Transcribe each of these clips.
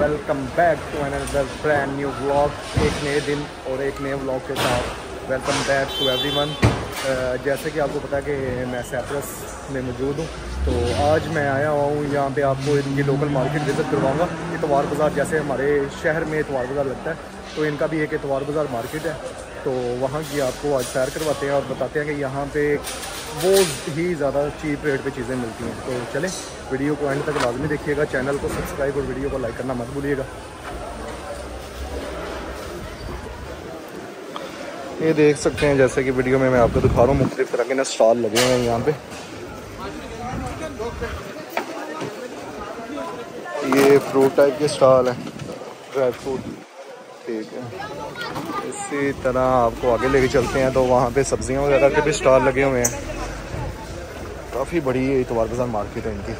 Welcome back to another brand new vlog एक नए दिन और एक नए व्लॉग के साथ वेलकम बैक टू एवरीवन जैसे कि आपको पता है कि मैं सैप्रस में मौजूद हूँ तो आज मैं आया हुआ हूँ, यहाँ पे आपको इनकी लोकल मार्केट विज़िट करवाऊँगा। इतवार बाज़ार, जैसे हमारे शहर में इतवार बाज़ार लगता है तो इनका भी एक एतवार बाज़ार मार्केट है। तो वहाँ की आपको आज सैर करवाते हैं और बताते हैं कि यहाँ पे बहुत ही ज़्यादा चीप रेट पे चीज़ें मिलती हैं। तो चलें, वीडियो को एंड तक लाजमी देखिएगा, चैनल को सब्सक्राइब और वीडियो को लाइक करना मत भूलिएगा। ये देख सकते हैं, जैसे कि वीडियो में मैं आपको दिखा रहा हूँ, मुख्तलिफ़ तरह के ना स्टॉल लगे हुए हैं यहाँ पे। ये फ्रूट टाइप के स्टॉल है ड्राई फ्रूट ठीक है। इसी तरह आपको आगे लेके चलते हैं तो वहाँ पे सब्ज़ियाँ वगैरह के भी स्टॉल लगे हुए हैं। काफ़ी बड़ी इतवार बाज़ार मार्केट है इनकी।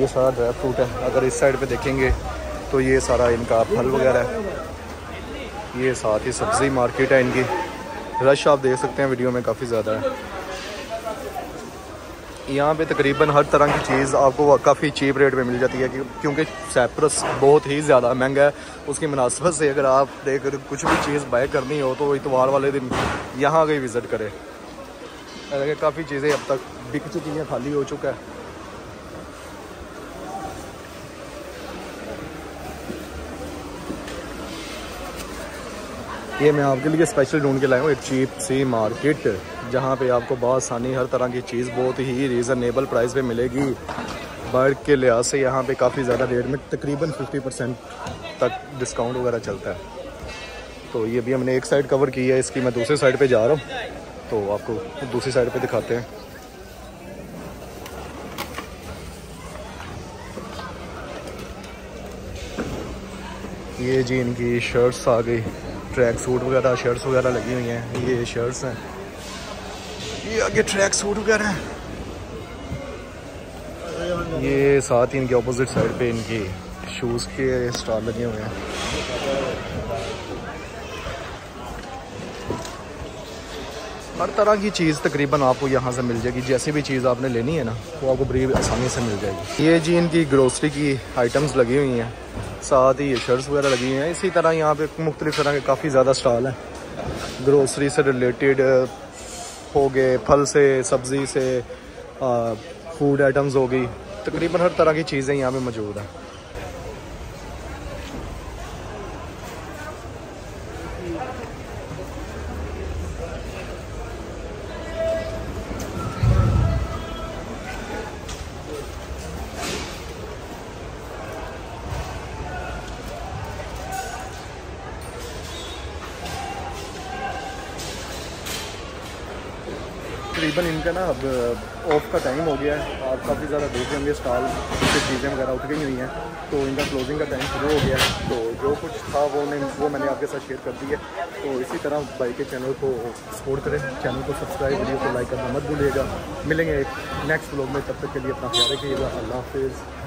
ये सारा ड्राई फ्रूट है। अगर इस साइड पे देखेंगे तो ये सारा इनका फल वगैरह है। ये साथ ही सब्ज़ी मार्केट है इनकी। रश आप देख सकते हैं वीडियो में काफ़ी ज़्यादा है। यहाँ पे तकरीबन हर तरह की चीज़ आपको काफ़ी चीप रेट में मिल जाती है क्योंकि सैप्रस बहुत ही ज़्यादा महँगा है। उसकी मुनासबत से अगर आप देख कुछ भी चीज़ बाय करनी हो तो इतवार वाले दिन यहाँ गई विज़िट करें। काफ़ी चीज़ें अब तक बिक चुकी हैं, खाली हो चुका है। ये मैं आपके लिए स्पेशल ढूंढ के लाया हूँ, एक चीप सी मार्केट जहाँ पे आपको बहुत आसानी, हर तरह की चीज़ बहुत ही रीज़नेबल प्राइस पे मिलेगी। बर्ड के लिहाज से यहाँ पे काफ़ी ज़्यादा रेट में तकरीबन 50 परसेंट तक डिस्काउंट वगैरह चलता है। तो ये भी हमने एक साइड कवर की है, इसकी मैं दूसरी साइड पे जा रहा हूँ। तो आपको दूसरी साइड पे दिखाते हैं। ये जी इनकी शर्ट्स आ गई। ट्रैक सूट वगैरह शर्ट्स वगैरह लगी हुई हैं। ये शर्ट्स हैं। ये आगे ट्रैक सूट वगैरह हैं। ये साथ ही इनके अपोजिट साइड पे इनकी शूज़ के स्टॉल लगे हुए हैं। हर तरह की चीज़ तकरीबन आपको यहाँ से मिल जाएगी। जैसी भी चीज़ आपने लेनी है ना, वो आपको बड़ी आसानी से मिल जाएगी। ये जी इनकी ग्रोसरी की आइटम्स लगी हुई हैं। साथ ही ये शर्ट्स वगैरह लगी हुई हैं। इसी तरह यहाँ पे मुख्तलिफ़ तरह के काफ़ी ज़्यादा स्टॉल हैं। ग्रोसरी से रिलेटेड हो गए, फल से, सब्ज़ी से फ़ूड आइटम्स हो गई। तकरीबन हर तरह की चीज़ें यहाँ पे मौजूद हैं। तकरीबन इनका ना अब ऑफ़ का टाइम हो गया है। आप काफ़ी ज़्यादा देख रहे होंगे स्टॉल से चीज़ें वगैरह उठ गई हुई हैं। तो इनका क्लोजिंग का टाइम शुरू हो गया है। तो जो कुछ था वो ने वो मैंने आपके साथ शेयर कर दी है। तो इसी तरह बाइक के चैनल को सपोर्ट करें। चैनल को सब्सक्राइब वीडियो को लाइक करना मत भूलिएगा। मिलेंगे नेक्स्ट ब्लॉग में। तब तक के लिए अपना ख्याल रखिएगा। अल्लाह हाफिज़।